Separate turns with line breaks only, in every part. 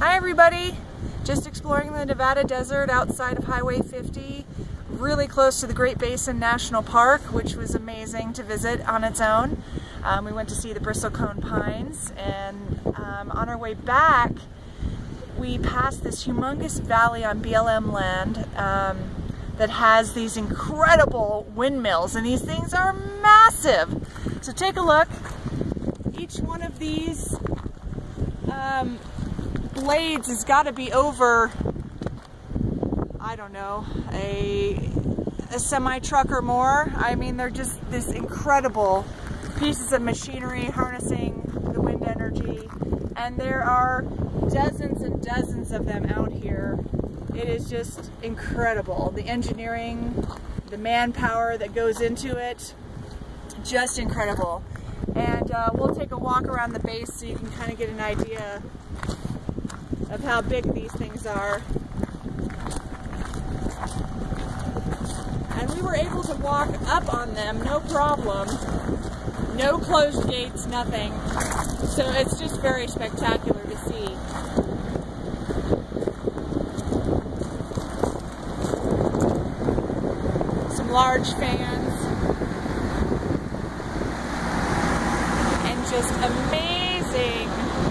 Hi everybody! Just exploring the Nevada desert outside of Highway 50, really close to the Great Basin National Park, which was amazing to visit on its own. Um, we went to see the bristlecone pines and um, on our way back we passed this humongous valley on BLM land um, that has these incredible windmills and these things are massive. So take a look. Each one of these um, blades has got to be over, I don't know, a, a semi-truck or more. I mean, they're just this incredible pieces of machinery harnessing the wind energy. And there are dozens and dozens of them out here. It is just incredible. The engineering, the manpower that goes into it, just incredible. And uh, we'll take a walk around the base so you can kind of get an idea of how big these things are. And we were able to walk up on them, no problem. No closed gates, nothing. So it's just very spectacular to see. Some large fans. And just amazing.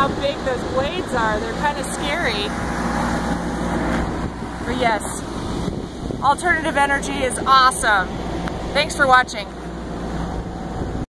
How big those blades are. They're kind of scary. But yes, alternative energy is awesome. Thanks for watching.